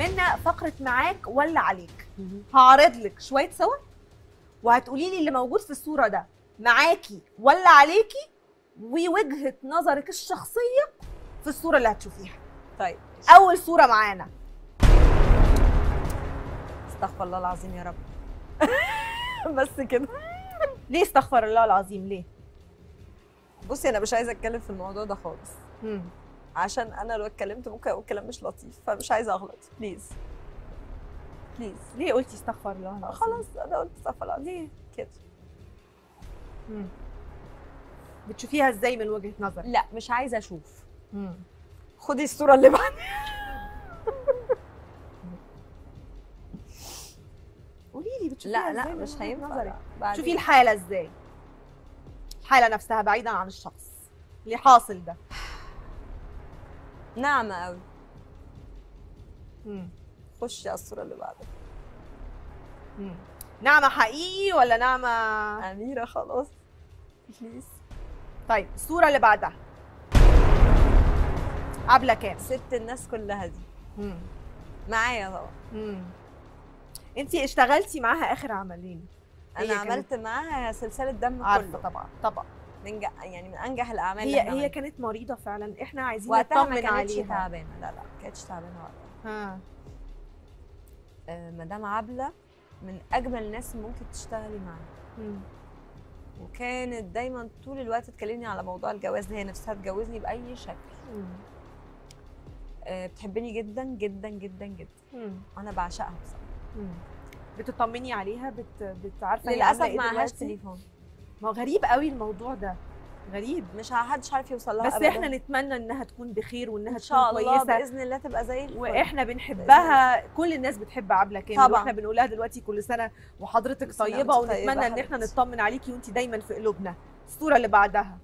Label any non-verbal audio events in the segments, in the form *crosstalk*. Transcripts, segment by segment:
منا فقرة معاك ولا عليك. هعرض لك شوية صور وهتقولي لي اللي موجود في الصورة ده. معاكي ولا عليكي ووجهة نظرك الشخصية في الصورة اللي هتشوفيها. طيب أول صورة معانا. استغفر الله العظيم يا رب. *laughs* بس كده. ليه استغفر الله العظيم؟ ليه؟ بصي أنا مش عايزة أتكلم في الموضوع ده خالص. عشان أنا لو اتكلمت ممكن أقول كلام مش لطيف فمش عايزة أغلط. please please ليه قلتي استغفر الله العظيم؟ خلاص أنا قلت استغفر الله ليه؟ كده. مم. بتشوفيها إزاي من وجهة نظرك؟ لا مش عايزة أشوف. مم. خدي الصورة اللي بعدها *laughs* قولي لي بتشوفيها لا لا مش هينفع. شوفي الحالة إزاي. الحالة نفسها بعيدا عن الشخص. اللي حاصل ده. ناعمه قوي مم. خشي على الصورة اللي بعدها مم. نعمة حقيقي ولا نعمة؟ أميرة خلاص. بليز طيب الصورة اللي بعدها. عبله كام؟ ست الناس كلها دي. مم. معايا طبعا. مم. انتي اشتغلتي معاها آخر عملين. أنا عملت معاها سلسلة دم عارفة كله. طبعا طبعا. من يعني من أنجح الأعمال هي هي عملناها. كانت مريضة فعلا إحنا عايزين وقتها ما نطمن عليها تعبانة لا لا ما كانتش تعبانة وقتها ها آه، مدام عبلة من أجمل الناس اللي ممكن تشتغلي معاها. وكانت دايما طول الوقت تكلمني على موضوع الجواز هي نفسها تجوزني بأي شكل مم. آه، بتحبني جدا جدا جدا جدا مم. أنا بعشقها بصراحة. بتطمني عليها بت... بتعرفي هي للأسف إيه معهاش؟ تليفون ما غريب قوي الموضوع ده. غريب. مش حدش عارف يوصل لها بس أبداً. إحنا نتمنى إنها تكون بخير وإنها إن تكون شاء الله كويسة. بإذن الله تبقى زي الفل. وإحنا بنحبها كل الناس بتحب عبلة كامل طبعاً. وإحنا بنقول لها دلوقتي كل سنة وحضرتك طيبة ونتمنى إن إحنا. نطمن عليكي وانت دايما في قلوبنا. الصورة اللي بعدها.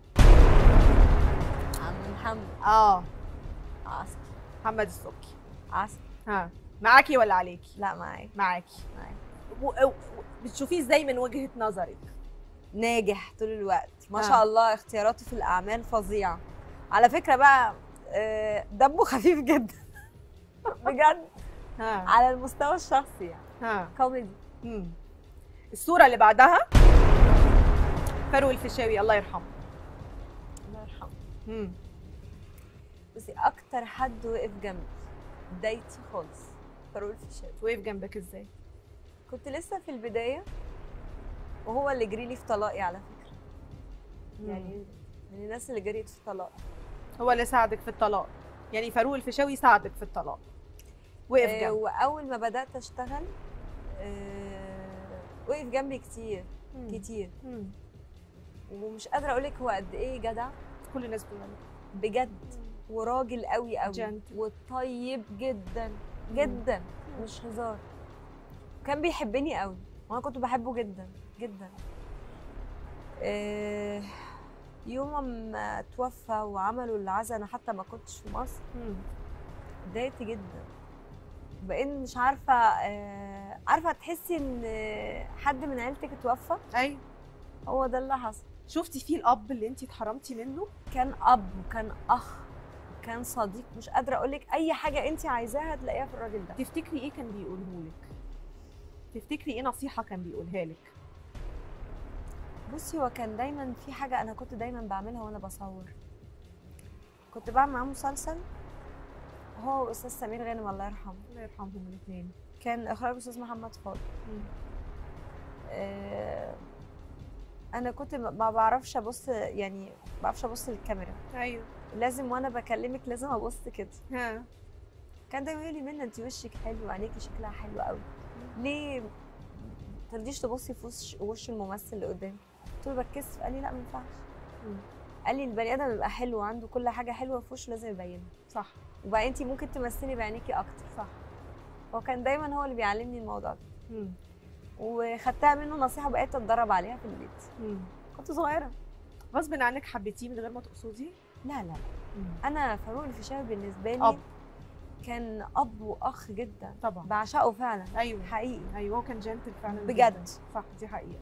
عم محمد. آه. عسل. محمد السبكي عسل. ها. معاكي ولا عليكي لا معاكي معايا. و... و... بتشوفيه إزاي من وجهة نظرك؟ ناجح طول الوقت. ما آه. شاء الله اختياراته في الأعمال فظيعة. على فكرة بقى آه، دمه خفيف جدا. *laughs* بجد. ها على المستوى الشخصي يعني. كوميدي. الصورة اللي بعدها؟ فاروق الفيشاوي الله يرحمه. الله يرحمه. بصي أكتر حد وقف جنبي. بدايتي خالص. فاروق الفيشاوي. وقف جنبك إزاي؟ كنت لسه في البداية. وهو اللي جري لي في طلاقي على فكرة. يعني من الناس اللي جريت في طلاقي هو اللي ساعدك في الطلاق. يعني فاروق الفيشاوي ساعدك في الطلاق. وقف آه، جنبك وأول ما بدأت أشتغل آه، وقف جنبي كتير مم. كتير. مم. ومش قادرة أقول لك هو قد إيه جدع. كل الناس بتقول. بجد. وراجل قوي قوي. Gentle. وطيب جدا. جدا. مش هزار. كان بيحبني قوي. وأنا كنت بحبه جدا جدا. آه، يوم ما توفى وعملوا العزا أنا حتى ما كنتش في مصر. اتضايقت جدا. بقيت مش عارفة آه، عارفة تحسي إن حد من عيلتك اتوفى؟ أيوه هو ده اللي حصل. شفتي فيه الأب اللي انت اتحرمتي منه؟ كان أب وكان أخ كان صديق. مش قادرة أقول لك أي حاجة انت عايزاها تلاقيها في الراجل ده. تفتكري إيه كان بيقوله لك؟ تفتكري إيه نصيحة كان بيقولها لك؟ بصي هو كان دايما في حاجة أنا كنت دايما بعملها وأنا بصور. كنت بعمل معاه مسلسل هو وأستاذ سمير غانم الله يرحمه الله يرحمهم الاثنين كان إخراج أستاذ محمد فاضل. آه، أنا كنت ما بعرفش أبص يعني ما بعرفش أبص للكاميرا. أيوه. لازم وأنا بكلمك لازم أبص كده. ها. كان دايما يقول لي منى انت وشك حلو وعينيكي شكلها حلو قوي ليه ما ترضيش تبصي في وش وش الممثل اللي قدامك؟ قلت له بتكسف. قال لي لا ما ينفعش. قال لي البني آدم يبقى حلو وعنده كل حاجة حلوة في وشه لازم يبينها. صح. وبعدين انت ممكن تمثلي بعينيكي أكتر. صح. هو كان دايما هو اللي بيعلمني الموضوع ده. وخدتها منه نصيحة وبقيت أتدرب عليها في البيت. مم. كنت صغيرة. غصب عنك حبيتيه من غير ما تقصدي؟ لا لا. مم. أنا فاروق الفيشاوي بالنسبة لي أب. كان أب وأخ جدا. طبعا. بعشقه فعلا. أيوه. حقيقي. أيوه هو كان جنتل فعلا بجد. جداً. صح دي حقيقة.